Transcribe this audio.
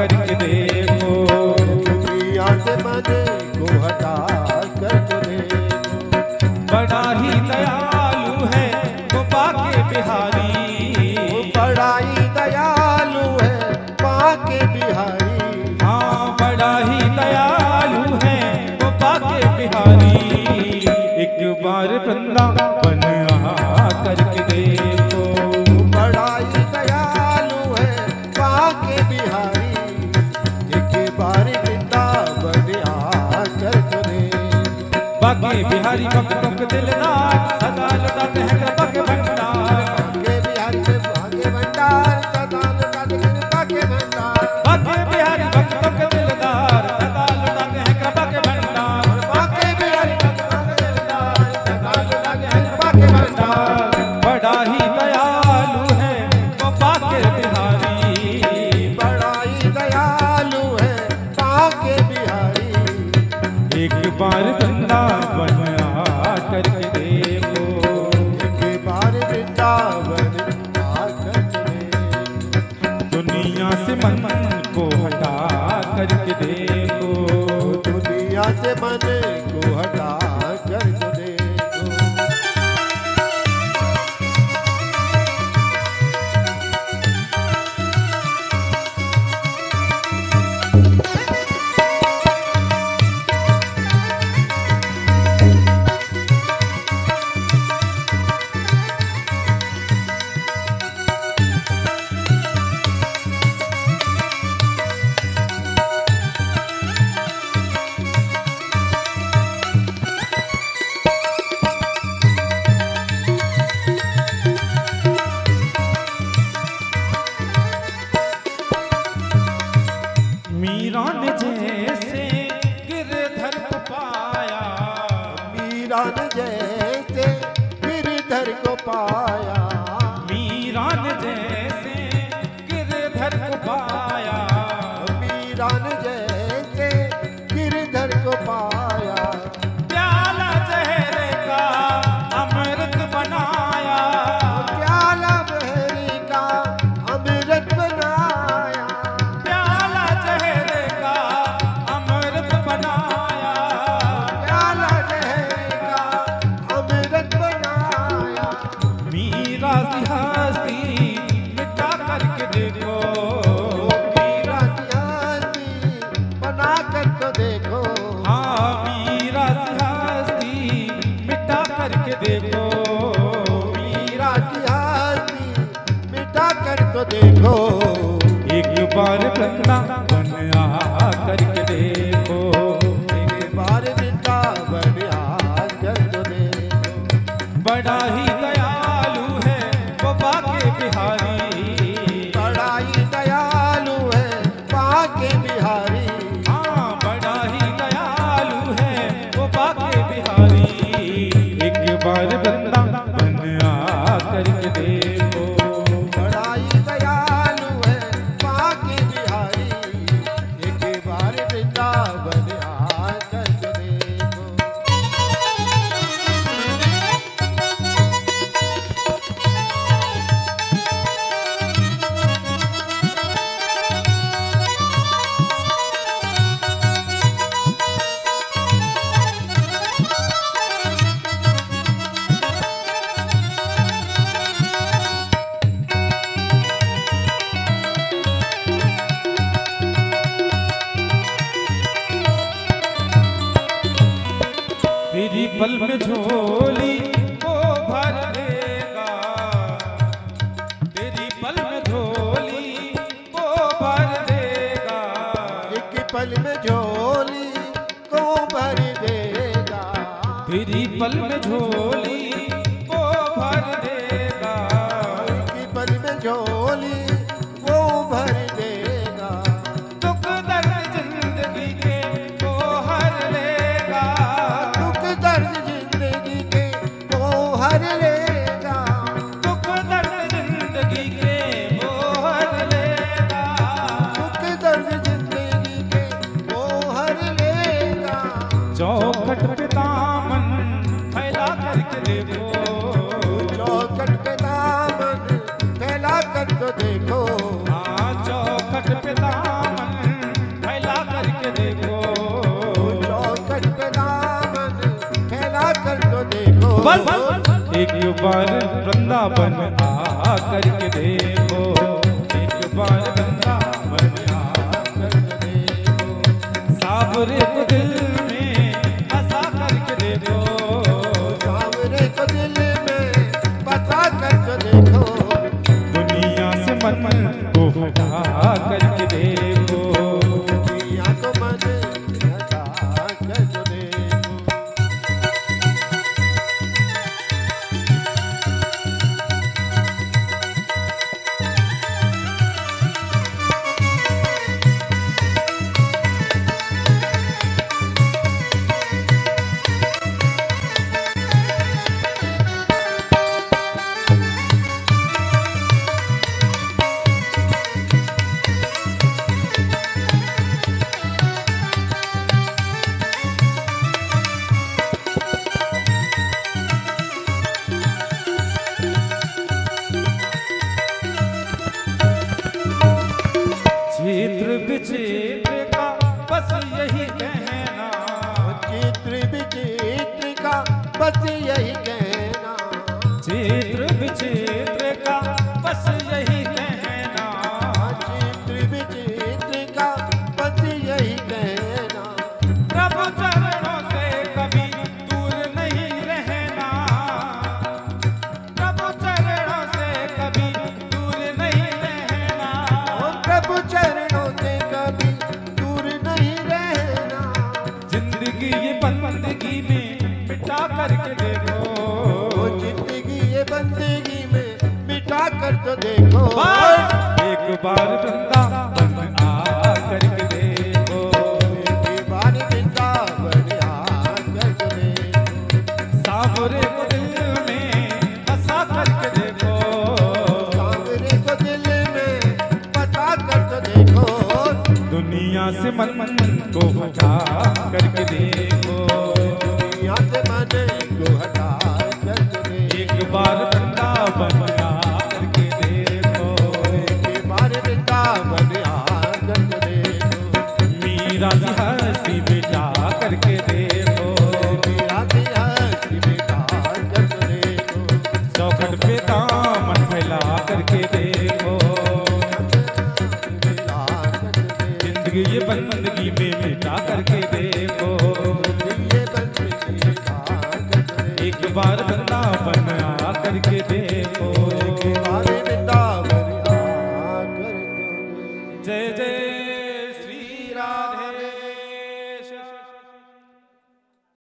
करके देखो। दुनिया से बने ਪਾਰ ਕੀਤਾ ਬੜਿਆ ਕਰ ਕਰੇ ਬਾਕੀ ਬਿਹਾਰੀ ਭਗਤ ਭਗਤ ਦਿਲ ਨਾਥ एक बार धंधा बना करके देखो। एक बार वृंदावन दुनिया से मन को हटा करके देखो। दुनिया से मन को हटा ਜਰ ਕੋ ਪਾਇਆ। ਮੀਰਾਂ ਨੇ को देखो। एक बार बंदा बन आ करके देखो। पल में झोली को भर देगा। तेरी पल में झोली को भर देगा। एक पल में झोली को भर देगा। तेरी पल में झोली बस एक बार वृंदावन आ करके देखो। एक बार वृंदावन चित्र विचित्र का बस यही कहना। चित्र विचित्र का बस यही कहना। चित्र विचित्र का बस तो देखो एक बार बंदा बंदा करके देखो। एक बार बंदा बंदा करके देखो। सामरे को दिल में बसा करके देखो। सामरे को दिल में बसा करके देखो। दुनिया से मन मन को हटा करके देखो। दुनिया से मन को हटा करके एक बार बार बन्ना बना करके देखो।